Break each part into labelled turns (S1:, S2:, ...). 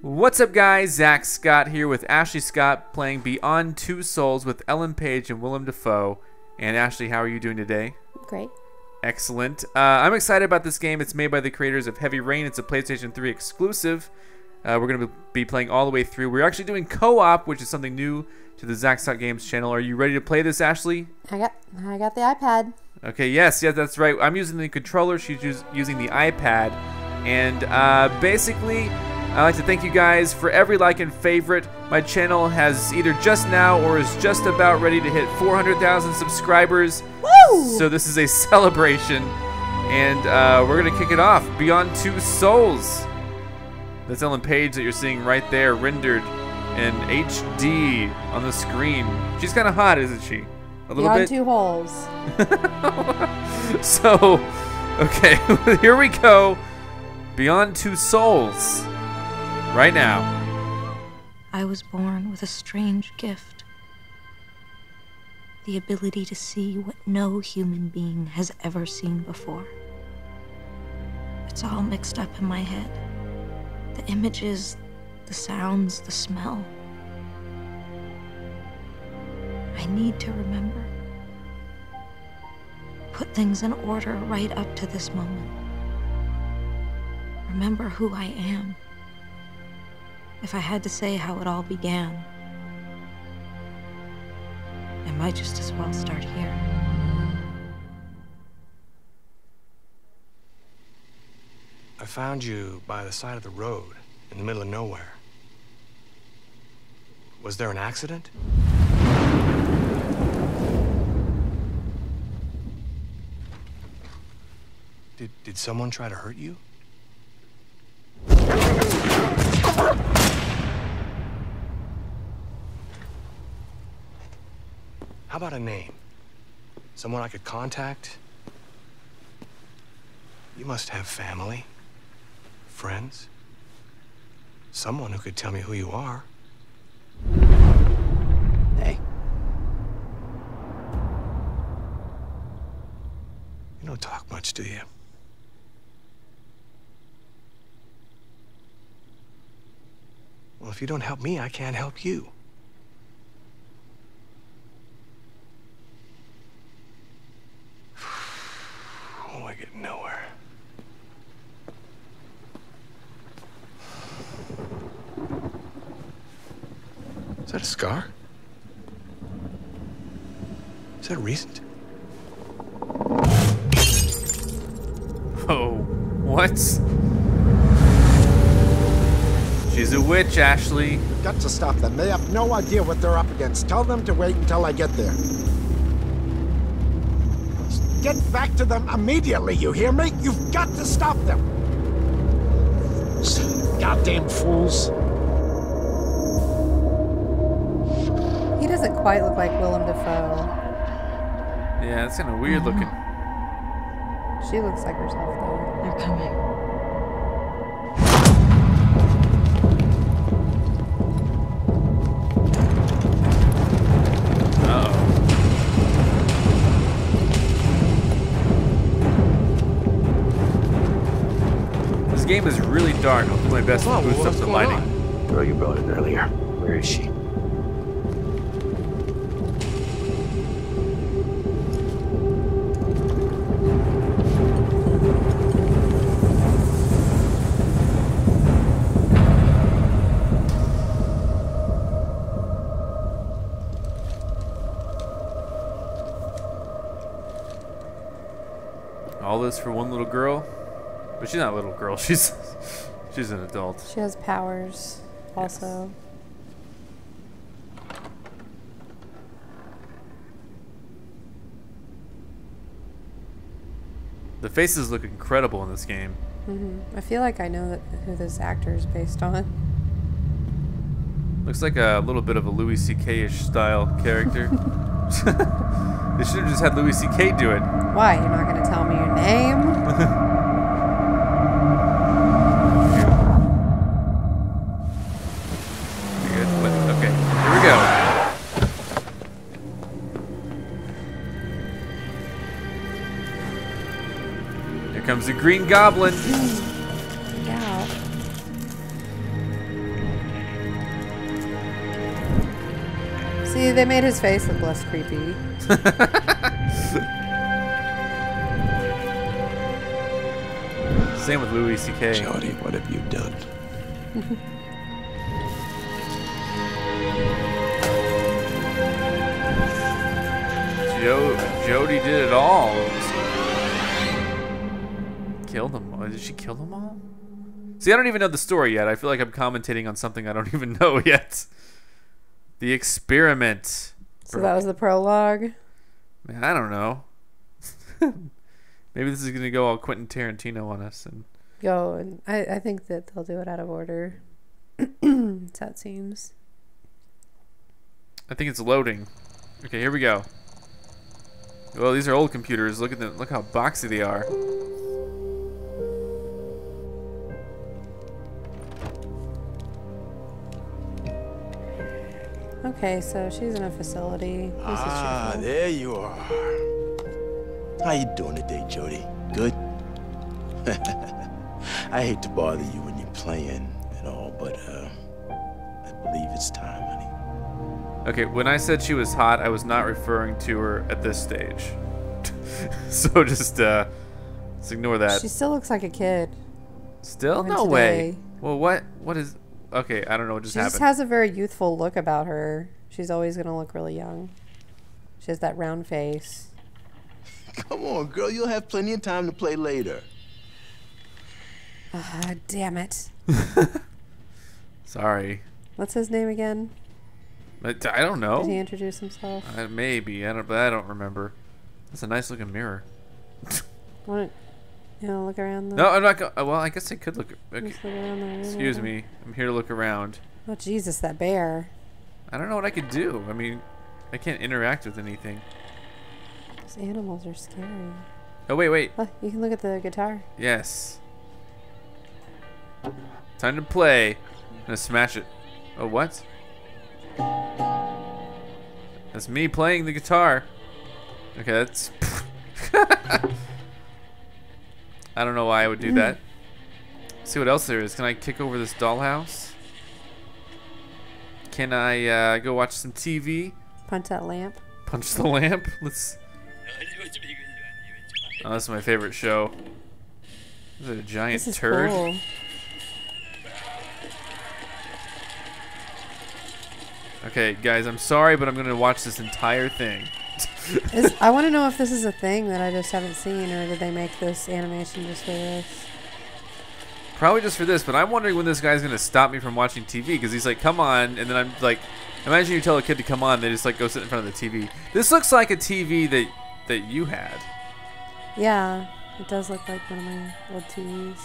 S1: What's up, guys? Zack Scott here with Ashley Scott playing Beyond Two Souls with Ellen Page and Willem Dafoe. And Ashley, how are you doing today?
S2: Great.
S1: Excellent. Uh, I'm excited about this game. It's made by the creators of Heavy Rain. It's a PlayStation 3 exclusive. Uh, we're going to be playing all the way through. We're actually doing co-op, which is something new to the Zack Scott Games channel. Are you ready to play this, Ashley?
S2: I got I got the iPad.
S1: Okay, yes, yes, that's right. I'm using the controller. She's us- using the iPad. And uh, basically, I'd like to thank you guys for every like and favorite. My channel has either just now or is just about ready to hit 400,000 subscribers.
S2: Woo!
S1: So this is a celebration. And uh, we're going to kick it off. Beyond Two Souls. That's Ellen Page that you're seeing right there, rendered in HD on the screen. She's kind of hot, isn't she? A little
S2: Beyond
S1: bit.
S2: two holes.
S1: so, okay, here we go. Beyond Two Souls. Right now.
S3: I was born with a strange gift the ability to see what no human being has ever seen before. It's all mixed up in my head the images, the sounds, the smell. I need to remember. Put things in order right up to this moment. Remember who I am. If I had to say how it all began, I might just as well start here.
S4: I found you by the side of the road in the middle of nowhere. Was there an accident? Did, did someone try to hurt you? How about a name? Someone I could contact? You must have family, friends, someone who could tell me who you are.
S5: Hey,
S4: You don't talk much, do you? Well, if you don't help me, I can't help you. Oh, I get nowhere. Is that a scar? Is that recent?
S1: Oh, what? She's a witch, Ashley.
S5: got to stop them. They have no idea what they're up against. Tell them to wait until I get there. Get back to them immediately, you hear me? You've got to stop them. Goddamn fools.
S2: He doesn't quite look like Willem Dafoe.
S1: Yeah, that's kind of weird looking.
S2: She looks like herself though.
S3: They're coming.
S1: Game is really dark. I'll do my best to
S4: Whoa,
S1: boost up the
S4: going
S1: lighting.
S4: on?
S5: Girl you brought in earlier. Where is she?
S1: All this for one little girl? But she's not a little girl. She's she's an adult.
S2: She has powers also.
S1: The faces look incredible in this game.
S2: hmm I feel like I know that who this actor is based on.
S1: Looks like a little bit of a Louis C.K.-ish style character. they should have just had Louis C.K. do it.
S2: Why? You're not gonna tell me your name?
S1: a green goblin.
S2: See, they made his face look less creepy.
S1: Same with Louis C.K.
S4: Jodie, what have you done?
S1: Jodie did it all. Did she kill them all? See, I don't even know the story yet. I feel like I'm commentating on something I don't even know yet. The experiment.
S2: So that was the prologue.
S1: Man, I don't know. Maybe this is gonna go all Quentin Tarantino on us, and
S2: Go and I, I think that they'll do it out of order. That's how it seems.
S1: I think it's loading. Okay, here we go. Well, these are old computers. Look at them. Look how boxy they are.
S2: Okay, so she's in a facility. This
S6: Ah,
S2: cheerful.
S6: there you are. How you doing today, Jodie? Good? I hate to bother you when you're playing and all, but uh, I believe it's time, honey.
S1: Okay, when I said she was hot, I was not referring to her at this stage. so just uh, just ignore that.
S2: She still looks like a kid.
S1: Still,
S2: even
S1: no way. Well, what? What is? Okay, I don't know what just
S2: She just has a very youthful look about her. She's always gonna look really young. She has that round face.
S6: Come on, girl. You'll have plenty of time to play later.
S2: Ah, damn it.
S1: Sorry,
S2: What's his name again?
S1: But I don't know.
S2: Did he
S1: know.
S2: introduce himself?
S1: Uh, maybe I don't, but I don't remember. That's a nice looking mirror.
S2: Want you know, look around the.
S1: No, I'm not. Go- uh, well, I guess I could look. Okay.
S2: Just look around the
S1: Excuse me. I'm here to look around.
S2: Oh Jesus, that bear.
S1: I don't know what I could do. I mean, I can't interact with anything.
S2: Those animals are scary.
S1: Oh wait, wait.
S2: Look, you can look at the guitar.
S1: Yes. Time to play. I'm gonna smash it. Oh, what? That's me playing the guitar. Okay, that's. I don't know why I would do that. see what else there is. Can I kick over this dollhouse? Can I uh, go watch some TV?
S2: Punch that lamp.
S1: Punch the lamp? Let's. Oh, that's my favorite show. This is a giant
S2: This is
S1: turd.
S2: cool.
S1: Okay, guys, I'm sorry, but I'm gonna watch this entire thing.
S2: Is, I want to know if this is a thing that I just haven't seen, or did they make this animation just for this?
S1: Probably just for this, but I'm wondering when this guy's gonna stop me from watching TV because he's like, "Come on," and then I'm like, "Imagine you tell a kid to come on, they just like go sit in front of the TV." This looks like a TV that that you had.
S2: Yeah, it does look like one of my old TVs.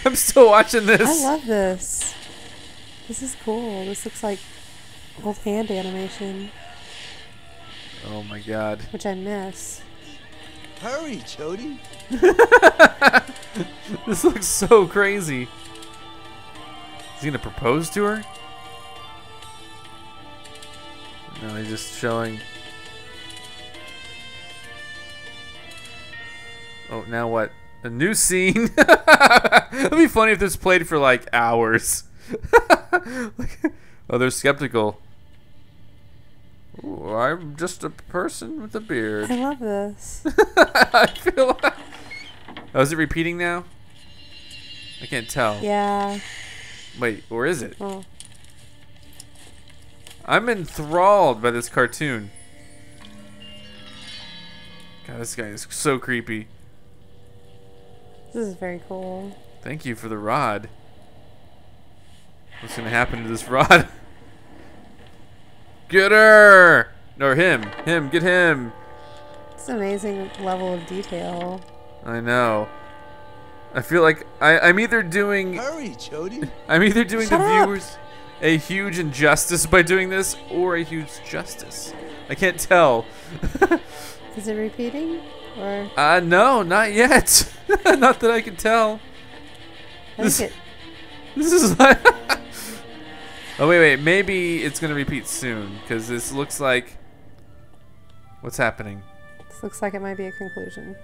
S1: I'm still watching this.
S2: I love this. This is cool. This looks like old hand animation,
S1: oh my god.
S2: which I miss.
S6: Hurry, Jodie.
S1: This looks so crazy. Is he gonna propose to her? No, he's just showing. Oh, now what? A new scene? It'd be funny if this played for like hours. Like- oh, they're skeptical. Ooh, I'm just a person with a beard.
S2: I love this.
S1: I feel like. Oh, is it repeating now? I can't tell.
S2: Yeah.
S1: Wait, or is it?
S2: Well,
S1: I'm enthralled by this cartoon. God, this guy is so creepy.
S2: this is very cool.
S1: Thank you for the rod. What's gonna happen to this rod? Get her! Or him. Him, get him.
S2: It's an amazing level of detail.
S1: I know. I feel like I, I'm either doing
S6: Hurry, Jodie.
S1: I'm either doing
S2: Shut
S1: the
S2: up.
S1: viewers a huge injustice by doing this or a huge justice. I can't tell.
S2: Is it repeating? Or
S1: Uh no, not yet. not that I can tell.
S2: I
S1: This-
S2: think it.
S1: This is like Oh wait, wait, maybe it's going to repeat soon cuz this looks like What's happening?
S2: This looks like it might be a conclusion.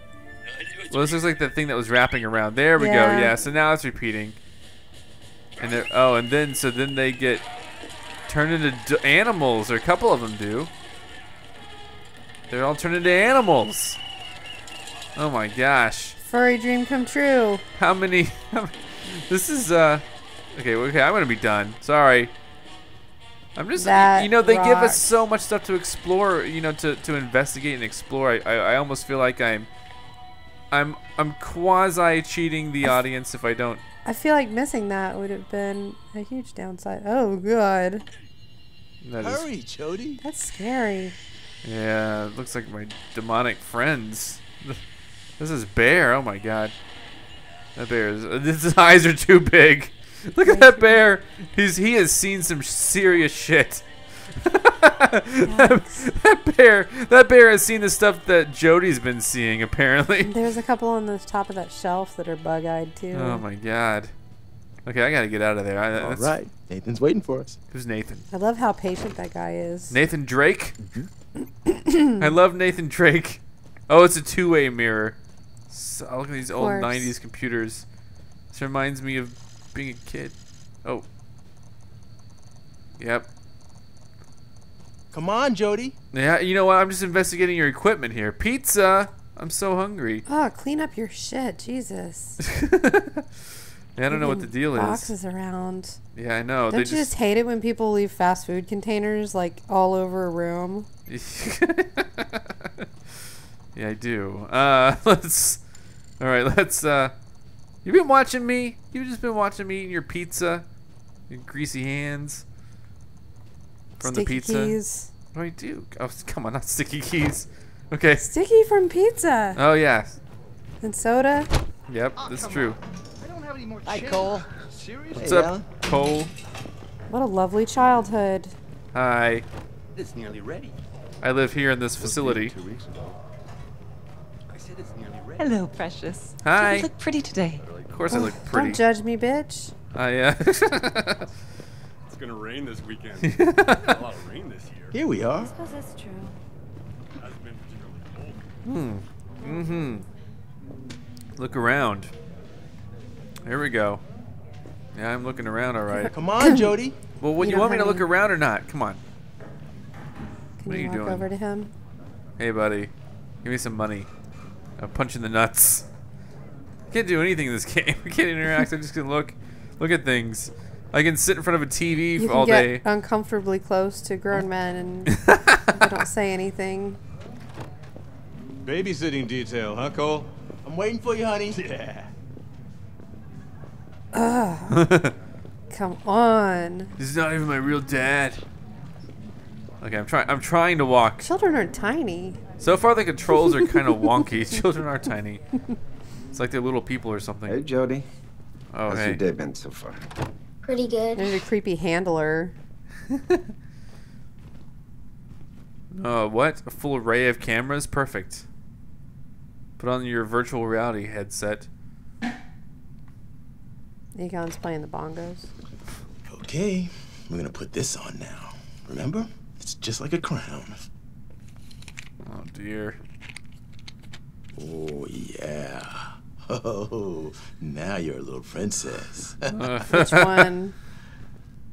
S1: Well, this looks like the thing that was wrapping around. There we
S2: Yeah.
S1: go. Yeah, so now it's repeating. And they're, oh, and then so then they get turned into d- animals, or a couple of them do. They're all turned into animals. Oh my gosh.
S2: Furry dream come true.
S1: How many? this is uh. Okay, okay, I'm gonna be done. Sorry. I'm just,
S2: That
S1: you know, they give us so much stuff to explore, you know, to, to investigate and explore. I, I, I almost feel like I'm, I'm, I'm quasi cheating the audience if I don't.
S2: I feel like missing that would have been a huge downside. Oh god,
S1: That is,
S6: Hurry, Jodie.
S2: that's scary.
S1: yeah, it looks like my demonic friends. This is bear. Oh my god, that bear is. His eyes are too big. Look at that bear. He's he has seen some serious shit. that, that bear, that bear has seen the stuff that Jodie's been seeing apparently.
S2: There's a couple on the top of that shelf that are bug-eyed too.
S1: Oh my god. Okay, I gotta get out of there. I,
S6: All
S1: that's-
S6: right. Nathan's waiting for us.
S1: Who's Nathan?
S2: I love how patient that guy is.
S1: Nathan Drake. Mm-hmm. I love Nathan Drake. Oh, it's a two-way mirror. So, look at these old '90s computers. This reminds me of being a kid. Oh. Yep.
S6: Come on, Jodie.
S1: Yeah, you know what? I'm just investigating your equipment here. Pizza. I'm so hungry.
S2: Oh, clean up your shit, Jesus.
S1: Yeah, I don't know what the deal is.
S2: Boxes around.
S1: Yeah, I know.
S2: Don't
S1: they
S2: you just hate it when people leave fast food containers like all over a room?
S1: yeah, I do. Uh, let's. All right, let's. Uh, you been watching me? You've just been watching me eating your pizza, your greasy hands from
S2: Sticky
S1: the pizza.
S2: keys.
S1: What do I do? Oh, come on, not sticky keys. Okay.
S2: Sticky from pizza
S1: Oh yeah.
S2: and soda.
S1: Yep, oh, that's true.
S7: Hi, Cole.
S1: What's up, Cole?
S2: What a lovely childhood.
S1: Hi.
S6: It's nearly ready.
S1: I live here in this facility.
S6: I said it's nearly ready.
S7: Hello, precious.
S1: Hi.
S7: You look pretty today.
S1: Of course, I look pretty.
S2: Don't judge me, bitch.
S1: I uh.
S8: It's gonna rain this weekend. a lot of rain this year.
S6: Here we are.
S3: I suppose that's true.
S8: Hasn't been particularly cold.
S1: Hmm. Mm-hmm. Look around. Here we go. Yeah, I'm looking around all right.
S6: Come on, Jodie.
S1: Well, what
S2: You
S1: you, want me to look
S2: any-
S1: around or not? Come on.
S2: Can
S1: What are
S2: you
S1: you
S2: walk
S1: doing?
S2: over to him?
S1: Hey, buddy. Give me some money. I'll punch in the nuts. Can't do anything in this game. I can't interact. I just can look, look at things. I can sit in front of a TV
S2: You
S1: all
S2: can get
S1: day.
S2: uncomfortably close to grown men and they don't say anything.
S8: Babysitting detail, huh, Cole?
S6: I'm waiting for you, honey.
S8: Yeah. Ugh.
S2: Come on.
S1: this is not even my real dad. Okay, I'm trying. I'm trying to walk.
S2: Children are tiny.
S1: So far, the controls are kind of wonky. Children are tiny. It's like they're little people or something.
S9: Hey, Jodie.
S1: oh,
S9: How's
S1: hey.
S9: your day been so far?
S3: Pretty good.
S2: There's a creepy handler.
S1: Oh, what? A full array of cameras? Perfect. Put on your virtual reality headset.
S2: Egon's playing the bongos.
S6: Okay, we're gonna put this on now. Remember? It's just like a crown.
S1: Oh, dear.
S6: Oh, yeah. Oh, now you're a little princess.
S2: Which one?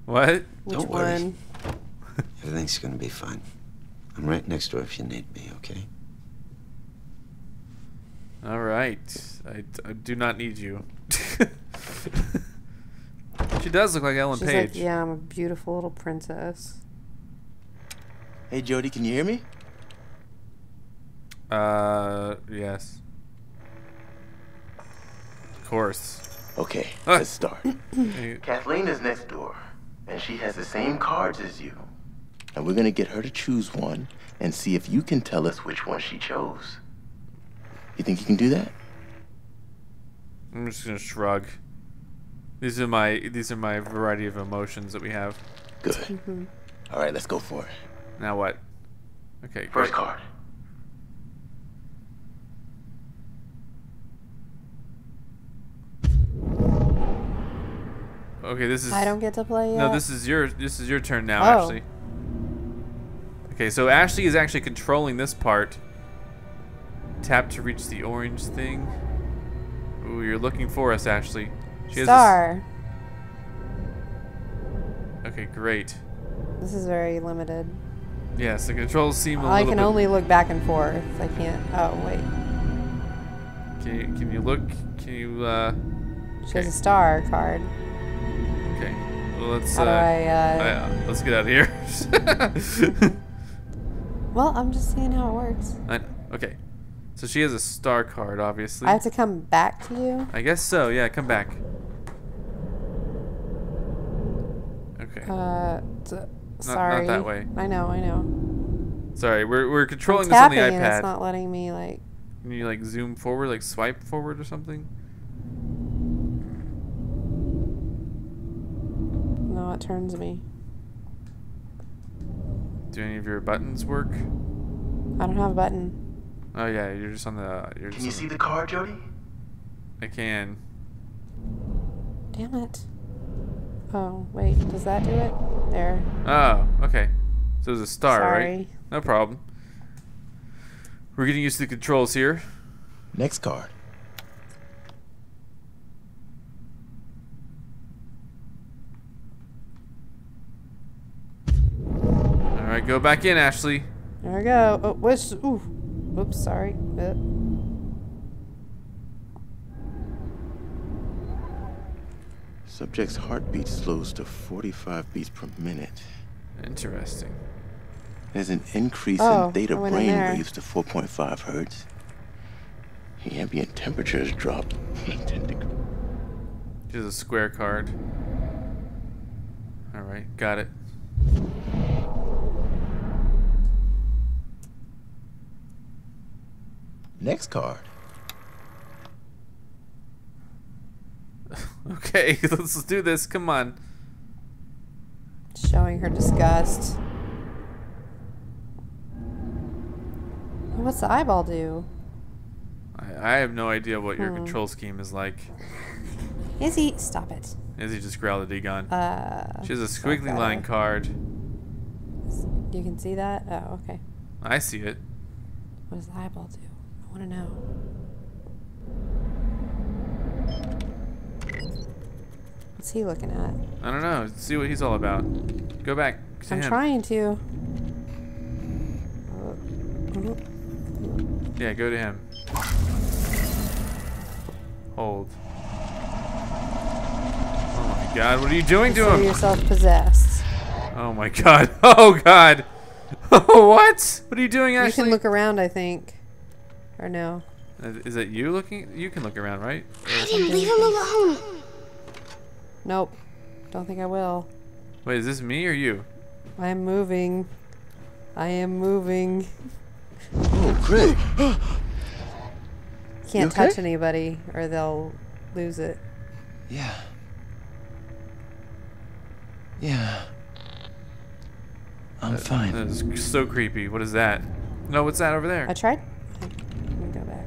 S1: What?
S2: Which
S6: Don't worry.
S2: one?
S9: Everything's gonna be fine. I'm right next door if you need me, okay?
S1: All right. I, I do not need you. she does look like Ellen
S2: She's
S1: Page.
S2: like, yeah, I'm a beautiful little princess.
S6: hey, Jodie, can you hear me?
S1: Uh, yes. Of course.
S6: Okay,
S1: Ah.
S6: let's start. Kathleen is next door, and she has the same cards as you. And we're gonna get her to choose one and see if you can tell us which one she chose. You think you can do that?
S1: I'm just gonna shrug. These are my these are my variety of emotions that we have.
S6: Good. All right, let's go for it.
S1: Now what? Okay.
S6: First
S1: great.
S6: card.
S1: Okay, this is.
S2: I don't get to play yet.
S1: No, this is your this is your turn now,
S2: Oh.
S1: Ashley. Okay, so Ashley is actually controlling this part. Tap to reach the orange thing. Ooh, you're looking for us, Ashley. She this-
S2: Star.
S1: Okay, great.
S2: This is very limited.
S1: Yes, the controls seem a
S2: I
S1: little I
S2: can
S1: bit.
S2: only look back and forth. I can't. Oh wait,
S1: Can you, can you look? Can you? uh...
S2: she has a star card.
S1: Well, let's. Uh,
S2: I, uh,
S1: uh, let's get out of here.
S2: Well, I'm just seeing how it works.
S1: I know. Okay. So she has a star card, obviously.
S2: I have to come back to you.
S1: I guess so. Yeah, come back. Okay.
S2: Uh, t-
S1: not
S2: sorry.
S1: that way.
S2: I know. I know.
S1: Sorry, we're we're
S2: I'm
S1: controlling this on the
S2: tapping and it's not letting me like.
S1: Can you like zoom forward, like swipe forward or something?
S2: No, it turns me.
S1: Do any of your buttons work?
S2: I don't have a button.
S1: Oh yeah, you're just on the. You're
S6: Can you see the car, Jodie?
S1: I can.
S2: Damn it. Oh wait, does that do it? There.
S1: Oh, okay. So there's a star, right? No problem. We're getting used to the controls here.
S6: Next card.
S1: All right, go back in, Ashley.
S2: There we go. Oh, what's? Ooh. Oops. Sorry. Uh,
S6: Subject's heartbeat slows to 45 beats per minute.
S1: Interesting.
S6: There's an increase
S2: Oh,
S6: in theta
S2: I went in
S6: brain waves to 4.5 hertz. The ambient temperatures drop 10 degrees.
S1: Here's a square card. All right, got it.
S6: Next card.
S1: Okay, let's do this. Come on.
S2: showing her disgust. What's the eyeball do?
S1: I, I have no idea what your
S2: Hmm.
S1: control scheme is like.
S2: Izzy, stop it.
S1: he just growled a Dagon?
S2: Uh,
S1: she has a squiggly line card.
S2: You can see that? Oh, okay.
S1: I see it.
S2: What does the eyeball do? I want to know. What's he looking at?
S1: I don't know. See what he's all about. Go back to
S2: I'm
S1: him.
S2: trying to.
S1: Yeah, go to him. Hold. Oh my god, what are you doing to
S2: Consider
S1: him?
S2: yourself possessed.
S1: Oh my god. Oh god. what? What are you doing,
S2: actually?
S1: You
S2: can look around, I think. Or no.
S1: Is it you looking? You can look around, right? Or-
S10: Aiden, leave him alone.
S2: Nope. Don't think I will.
S1: Wait, is this me or you?
S2: I am moving. I am moving.
S6: Oh, Craig.
S2: Can't
S6: okay?
S2: touch anybody or they'll lose it.
S6: Yeah. Yeah. I'm fine.
S1: That is so creepy. What is that? No, what's that over there?
S2: I tried. Let me go back.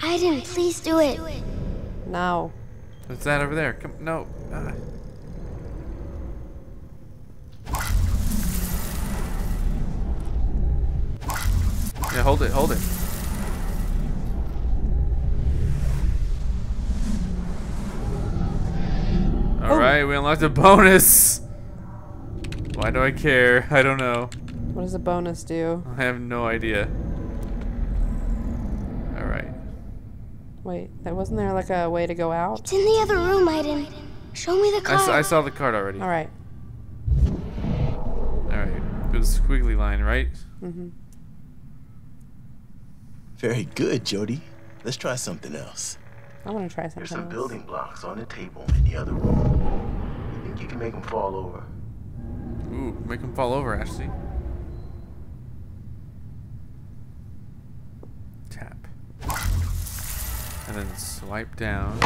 S2: Sorry.
S10: Aiden, please do it.
S2: No.
S1: What's that over there? Come, no. Ah. Yeah, hold it, hold it. All right, we unlocked a bonus. Why do I care? I don't know.
S2: What does a bonus do?
S1: I have no idea. All right.
S2: Wait, that wasn't there like a way to go out?
S10: It's in the other room, Aiden. Show me the card.
S1: I,
S10: card.
S1: s- I saw the card already.
S2: All right.
S1: All right. It was squiggly line, right?
S2: Mm-hmm.
S6: Very good, Jodie. Let's try something else.
S2: I want to try something There's
S6: some
S2: else.
S6: building blocks on the table in the other room. You think you can make them fall over?
S1: Ooh, make them fall over, Ashley. Tap. And then swipe down.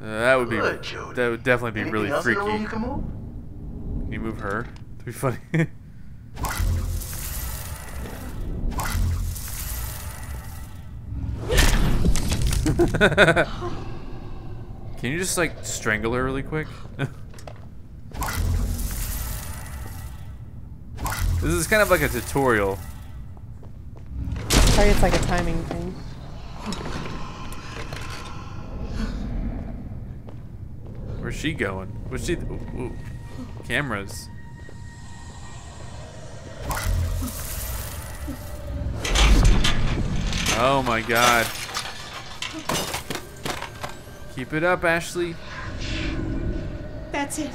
S1: Uh, that would be
S6: Good,
S1: that would definitely be
S6: Anything
S1: really
S6: else in the
S1: freaky.
S6: room you can move?
S1: Can you move her? That'd be funny. Can you just like strangle her really quick? this is kind of like a tutorial.
S2: Sorry, it's like a timing thing.
S1: Where's she going? What's she? Ooh, ooh. Cameras. Oh my god. Keep it up, Ashley.
S11: That's it.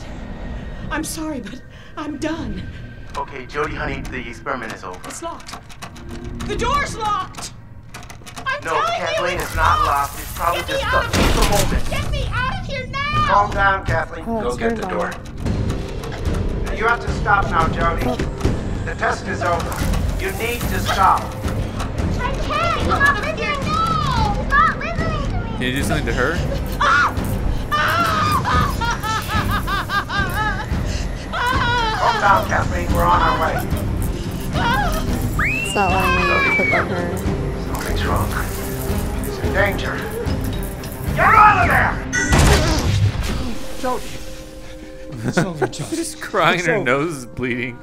S11: I'm sorry, but I'm done.
S6: Okay, Jodie, honey, the experiment is over.
S11: It's locked. The door's locked. I'm
S6: No,
S11: telling
S6: Kathleen,
S11: you
S6: it's not locked. It's probably
S11: Get me
S6: just
S11: out
S6: stuck.
S11: of here.
S6: Just a moment.
S11: Get me out of here now!
S5: Calm down, Kathleen.
S2: Oh,
S5: Go get
S2: very
S5: the door. You have to stop now, Jodie. Oh. The test is over. You need to stop.
S10: I can't. Come out of here. No. Stop listening to me.
S1: Can you do something to her?
S5: Calm down, Kathleen. We're on our way. Oh.
S2: It's not letting me click on her.
S6: Something's wrong.
S5: She's in danger. Get out of there!
S12: Jodie. It's over, Jodie.
S1: She's crying.
S12: It's
S1: Her
S12: over.
S1: nose is bleeding.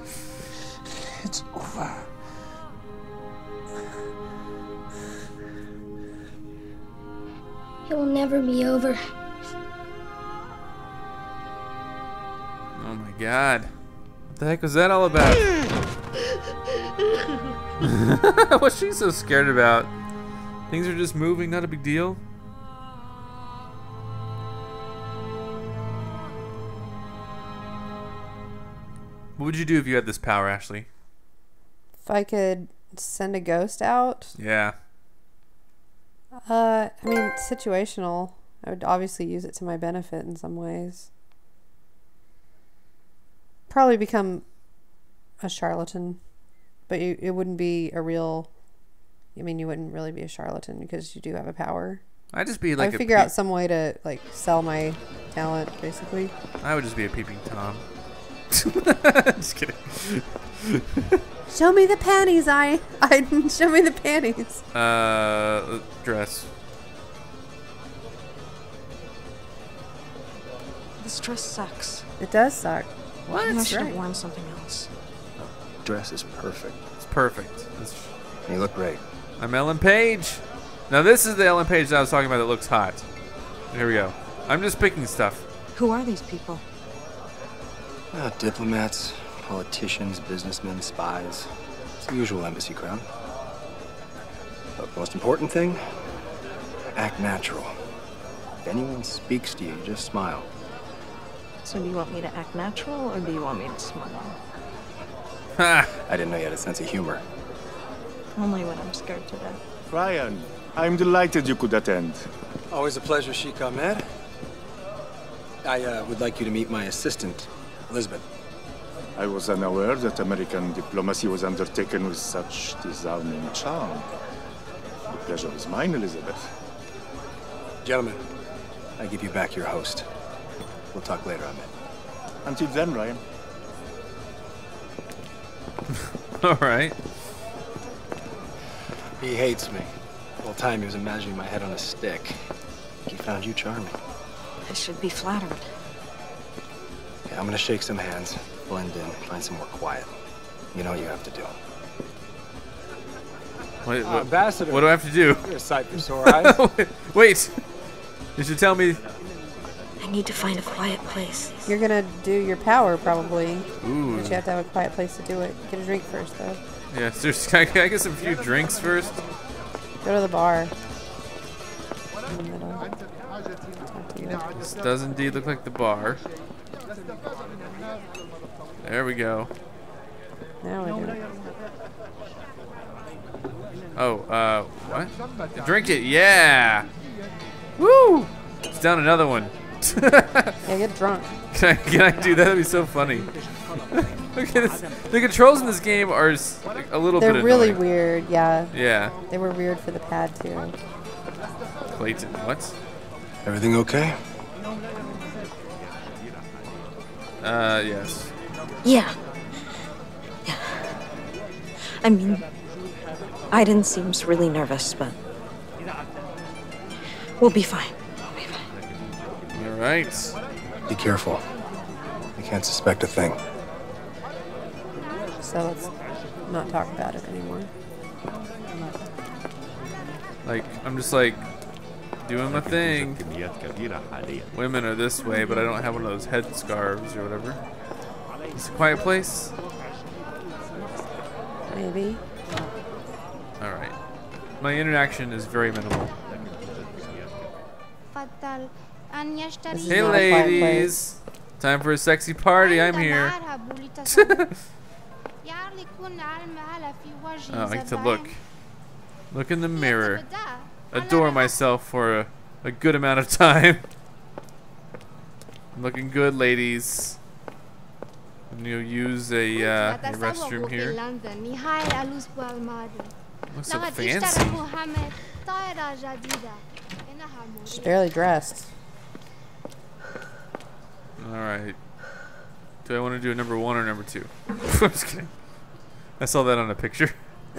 S12: It's over.
S10: It will never be over.
S1: Oh my god. What the heck was that all about? What's she so scared about? Things are just moving, not a big deal. What would you do if you had this power, Ashley?
S2: If I could send a ghost out,
S1: Yeah.
S2: uh, I mean, situational. I would obviously use it to my benefit in some ways. Probably become a charlatan, but you, it wouldn't be a real. I mean, you wouldn't really be a charlatan because you do have a power.
S1: I'd just be like
S2: I'd
S1: a
S2: figure
S1: pe-
S2: out some way to like sell my talent, basically.
S1: I would just be a peeping tom. just kidding.
S2: Show me the panties, I, I show me the panties.
S1: Uh, dress.
S3: This dress sucks.
S2: It does suck.
S1: What?
S3: I should have
S2: right.
S3: worn something else.
S4: Dress is perfect.
S1: It's perfect. It's-
S4: You look great.
S1: I'm Ellen Page. Now this is the Ellen Page that I was talking about that looks hot. Here we go. I'm just picking stuff.
S3: Who are these people?
S4: Uh, diplomats, politicians, businessmen, spies. It's the usual embassy crowd. But the most important thing, act natural. If anyone speaks to you, just smile.
S3: So do you want me to act natural or do you want me to smile?
S1: Ha!
S4: I didn't know you had a sense of humor.
S3: Only when I'm scared to death.
S13: Ryan, I'm delighted you could attend.
S4: Always a pleasure, Sheikh Ahmed. I uh, would like you to meet my assistant, Elizabeth.
S13: I was unaware that American diplomacy was undertaken with such disarming charm. The pleasure is mine, Elizabeth.
S4: Gentlemen, I give you back your host. We'll talk later, Ahmed.
S13: Until then, Ryan.
S1: All right.
S4: He hates me. All the whole time he was imagining my head on a stick. He found you charming.
S3: I should be flattered.
S4: Okay, I'm gonna shake some hands, blend in, find somewhere quiet. You know what you have to do.
S1: Wait,
S4: Uh,
S1: what,
S4: Ambassador.
S1: what do I have to do?
S4: You're a sight for sore eyes.
S1: Wait. You should tell me.
S3: I need to find a quiet place.
S2: You're gonna do your power probably.
S1: Ooh.
S2: But you have to have a quiet place to do it. Get a drink first though.
S1: Yeah, seriously, can I, can I get some few drinks first?
S2: Go to the bar. In the middle. Talk to you.
S1: This does indeed look like the bar. There we go.
S2: Now we do.
S1: Oh, uh, what? Drink it, yeah! Woo! It's down another one.
S2: Yeah, get drunk.
S1: Can I, can I do that? That'd be so funny. okay, this, the controls in this game are s- like, a little bit They're
S2: really
S1: annoying.
S2: weird. Yeah.
S1: Yeah.
S2: They were weird for the pad too.
S1: Clayton, what?
S4: Everything okay?
S1: Uh, yes.
S3: Yeah. Yeah. I mean, Aiden seems really nervous, but we'll be fine.
S1: Right.
S4: Be careful. They can't suspect a thing.
S2: So let's not talk about it anymore.
S1: Like, I'm just like doing my thing. Women are this way, but I don't have one of those head scarves or whatever. It's a quiet place.
S2: Maybe.
S1: Alright. My interaction is very minimal.
S10: Fatal.
S1: Hey ladies! Time for a sexy party, I'm here. oh, I like to look. Look in the mirror. Adore myself for a, a good amount of time. I'm looking good, ladies. And you'll use a, uh, a restroom here. Looks so fancy.
S2: She's barely dressed.
S1: All right. Do I want to do a number one or number two? I'm just kidding. I saw that on a picture.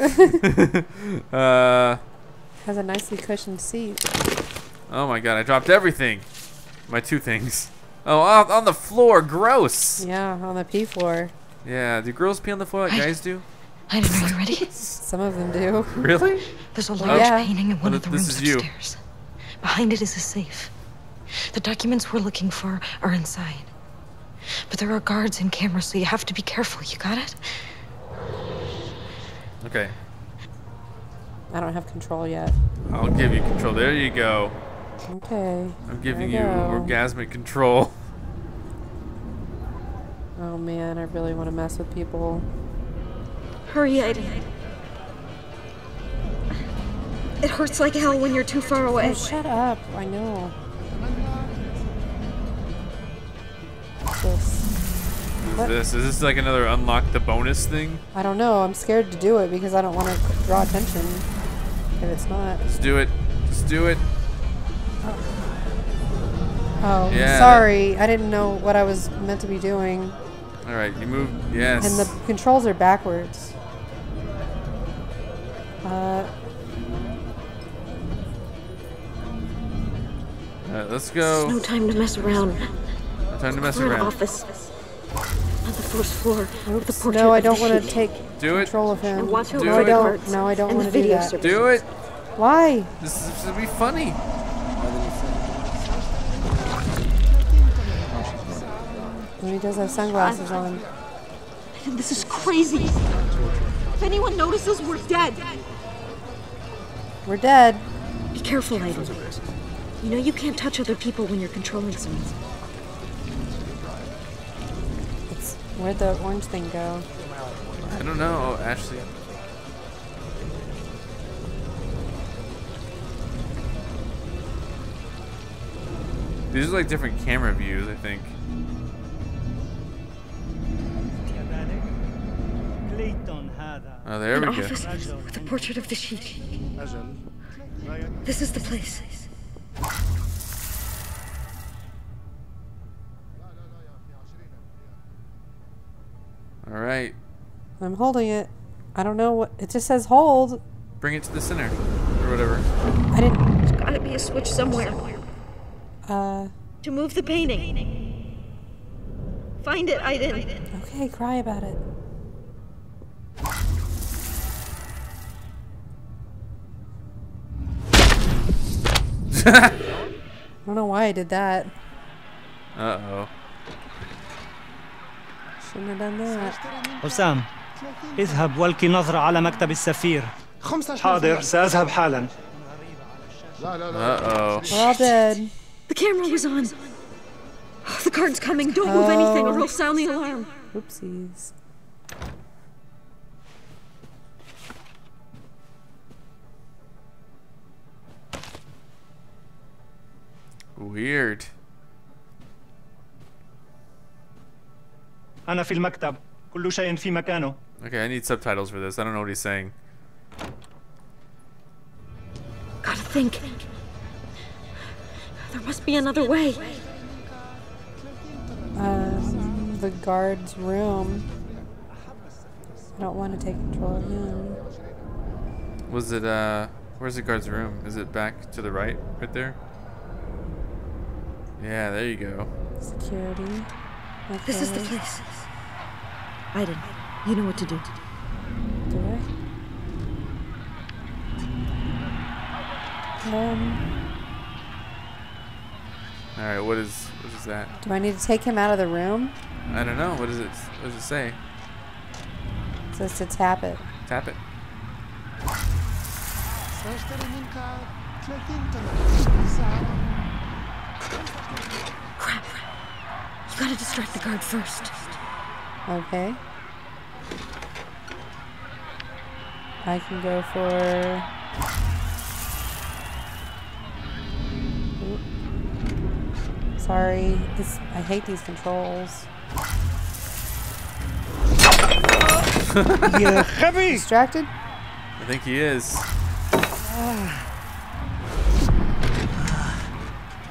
S1: uh,
S2: Has a nicely cushioned seat.
S1: oh my god, I dropped everything. My two things. Oh, on on the floor. Gross.
S2: Yeah, on the P floor.
S1: Yeah, do girls pee on the floor like guys do?
S3: I don't know. You ready?
S2: Some of them do.
S1: Really?
S3: There's a
S1: Oh.
S3: large
S2: Yeah.
S3: painting in one of the
S1: this
S3: rooms
S1: is you.
S3: upstairs. Behind it is a safe. The documents we're looking for are inside. But there are guards and cameras, so you have to be careful. You got it?
S1: Okay.
S2: I don't have control yet.
S1: I'll give you control. There you go.
S2: Okay.
S1: I'm giving you orgasmic control.
S2: Oh man, I really want to mess with people.
S3: Hurry, Aiden. It hurts like hell when you're too far away.
S2: Oh, shut up. I know. This?
S1: What
S2: What?
S1: is this? Is this like another unlock the bonus thing?
S2: I don't know. I'm scared to do it because I don't want to draw attention. If it's not.
S1: Just do it. Just do it.
S2: Oh,
S1: Yeah.
S2: sorry. I didn't know what I was meant to be doing.
S1: All right, you move. Yes.
S2: And the controls are backwards. Uh,
S1: Uh, let's go.
S3: No time to mess around.
S1: No time to mess
S3: We're in an
S1: around.
S3: office on the first floor. the
S2: oops. No, I don't want to take
S1: Do it.
S2: control of him.
S3: And watch over
S2: no, I don't. No, I don't want to do
S3: video
S2: that.
S3: service.
S1: Do it.
S2: Why?
S1: This is this will be funny.
S2: When he does have sunglasses on.
S3: This is crazy. If anyone notices, we're dead.
S2: We're dead.
S3: Be careful, Aiden. You know you can't touch other people when you're controlling someone.
S2: Where'd the orange thing go?
S1: I don't know, Ashley. These are like different camera views, I think. Oh, there
S3: An
S1: we go.
S3: office with the portrait of the Sheik. This is the place.
S1: All right,
S2: I'm holding it. I don't know what. It just says hold.
S1: bring it to the center or whatever.
S2: I didn't.
S3: There's gotta be a switch somewhere
S2: Uh.
S3: to move the painting. Find it, Aiden.
S2: Okay, cry about it. I don't know why I did that.
S1: Uh oh.
S14: حسام اذهب والقي نظرة على مكتب السفير حاضر سأذهب حالا
S1: Uh oh.
S2: We're all dead.
S3: The camera was on. The guard's coming. Don't move anything or he'll sound the alarm.
S2: Oopsies.
S1: Weird.
S14: أنا في المكتب كل شيء في مكانه
S1: Okay, I need subtitles for this. I don't know what he's saying.
S3: Gotta think. There must be another way.
S2: Um, the guard's room. I don't want to take control of him.
S1: Was it uh? Where's the guard's room? Is it back to the right, right there? Yeah, there you go.
S2: Security.
S3: This is the
S2: Okay.
S3: place. Aiden, you know what to do.
S2: Do I? Um.
S1: All right, what is what is that?
S2: Do I need to take him out of the room?
S1: I don't know. What does it What does it say?
S2: It says to tap it.
S1: Tap it.
S3: You gotta distract the guard first.
S2: Okay. I can go for. Oop. Sorry, this I hate these controls.
S14: Yeah, heavy.
S2: Distracted?
S1: I think he is. Ah.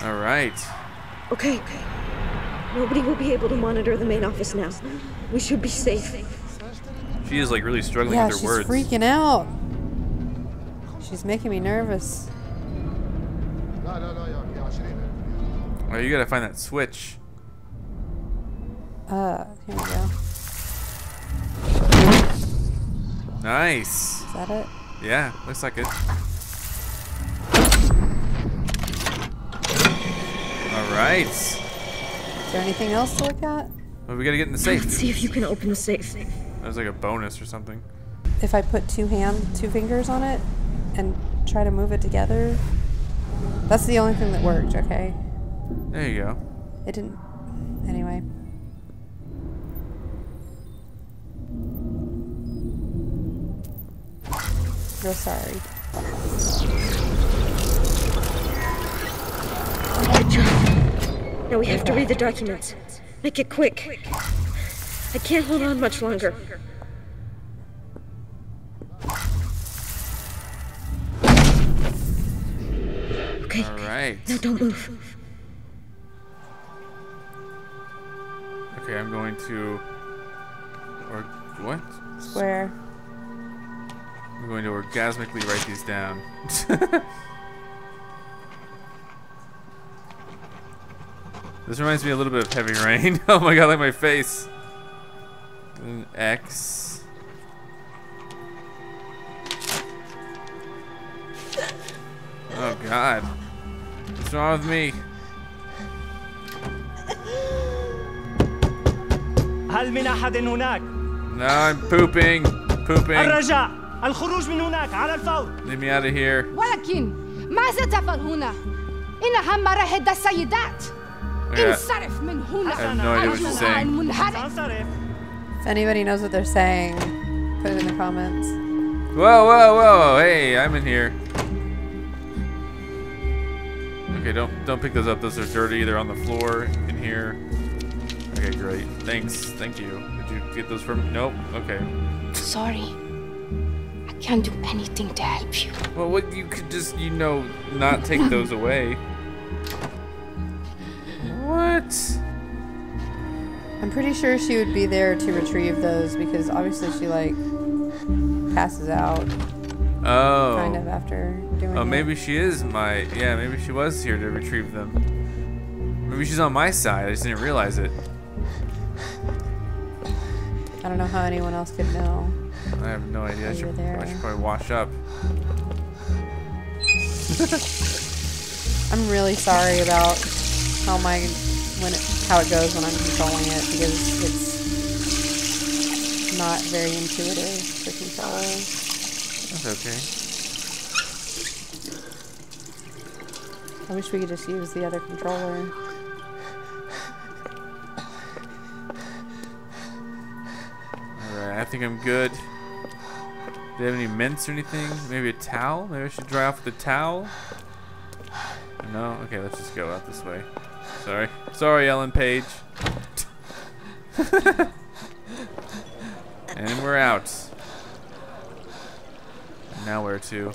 S1: All right.
S3: Okay, okay. Nobody will be able to monitor the main office now. We should be safe.
S1: She is like really struggling
S2: Yeah,
S1: with her
S2: she's
S1: words.
S2: freaking out. She's making me nervous.
S1: Oh, you gotta find that switch.
S2: Uh, here we go.
S1: Nice.
S2: Is that it?
S1: Yeah, looks like it. All right.
S2: Is there anything else to look at?
S1: Well, we gotta get in the safe.
S3: Let's see if you can open the safe.
S1: That was like a bonus or something.
S2: If I put two hand, two fingers on it, and try to move it together, that's the only thing that worked. Okay.
S1: There you go.
S2: It didn't. Anyway. Real sorry.
S3: Good job. Now we have to read the documents. Make it quick. I can't hold on much longer. Okay.
S1: All right.
S3: Now don't move.
S1: Okay, I'm going to. Or what?
S2: Square.
S1: I'm going to orgasmically write these down. this reminds me a little bit of Heavy Rain. oh my god, like my face. An X. Oh god. What's wrong with me?
S14: هل من أحد هناك؟
S1: No, I'm pooping. Pooping.
S14: الرجاء الخروج من هناك على الفور
S1: Leave me out of here.
S15: ولكن ماذا تفعل هنا؟ إنها مراهد السيدات
S1: Yeah. I have no idea what saying.
S2: If anybody knows what they're saying, put it in the comments.
S1: Whoa, whoa, whoa! Hey, I'm in here. Okay, don't don't pick those up. Those are dirty. They're on the floor in here. Okay, great. Thanks. Thank you. Did you get those from? Nope. Okay.
S15: Sorry. I can't do anything to help you.
S1: Well, what you could just you know not take those away. What?
S2: I'm pretty sure she would be there to retrieve those because obviously she like passes out
S1: Oh.
S2: kind of after doing
S1: Oh, maybe she is my. Yeah, maybe she was here to retrieve them. Maybe she's on my side. I just didn't realize it.
S2: I don't know how anyone else could know.
S1: I have no idea. I should. I should probably wash up.
S2: I'm really sorry about how my when it, how it goes when I'm controlling it because it's not very intuitive to control.
S1: That's okay.
S2: I wish we could just use the other controller.
S1: Alright, I think I'm good. Do you have any mints or anything? Maybe a towel? Maybe I should dry off with a towel? No? Okay, let's just go out this way. Sorry. Sorry, Ellen Page. and we're out. And now where to?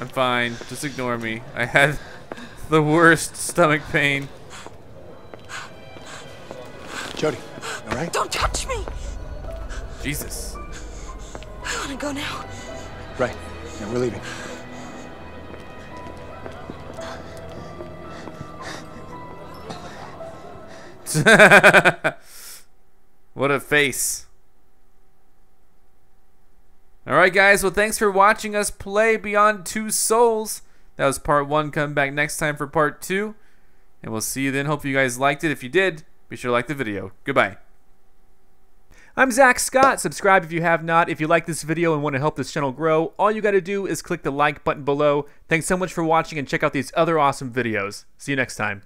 S1: I'm fine. Just ignore me. I had the worst stomach pain.
S4: Jodie, all right?
S3: Don't touch me!
S1: Jesus.
S3: I wanna go now.
S4: Right. Yeah, we're leaving.
S1: what a face. Alright, guys, well, thanks for watching us play Beyond Two Souls.
S16: That was part one. Come back next time for part two. And we'll see you then. Hope you guys liked it. If you did, be sure to like the video. Goodbye. I'm Zack Scott. Subscribe if you have not. If you like this video and want to help this channel grow, all you got to do is click the like button below. Thanks so much for watching and check out these other awesome videos. See you next time.